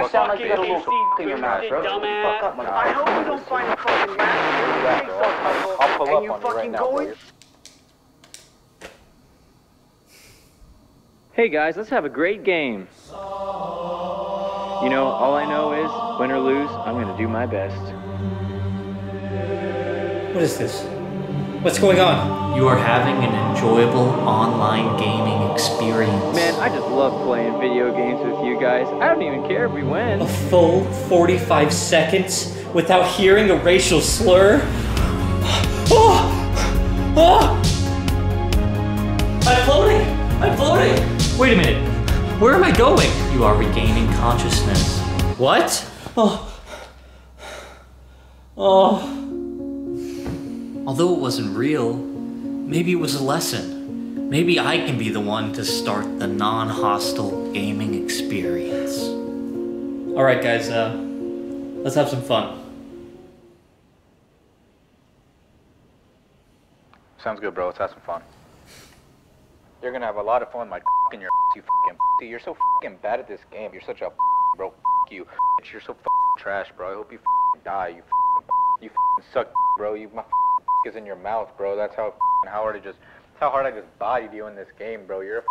You sound like you got a little Fucking in your mouth, bro. Shut the dumbass. fuck up, motherfucker. I hope you don't find a fucking match. I'll pull up on you right now, go Hey guys, let's have a great game. You know, all I know is, win or lose, I'm gonna do my best. What is this? What's going on? You are having an enjoyable online gaming experience. Man, I just love playing video games with you guys. I don't even care if we win. A full 45 seconds without hearing a racial slur? Oh! Oh! I'm floating! I'm floating! Wait a minute. Where am I going? You are regaining consciousness. What? Oh. Oh. Although it wasn't real, maybe it was a lesson. Maybe I can be the one to start the non hostile gaming experience. Alright, guys, uh, let's have some fun. Sounds good, bro. Let's have some fun. You're gonna have a lot of fun, my in your you fucking You're so fucking bad at this game. You're such a bro. you. You're so fucking trash, bro. I hope you die. You you suck, bro. You my is in your mouth, bro. That's how how hard I just how hard I just bodied you in this game, bro. You're a.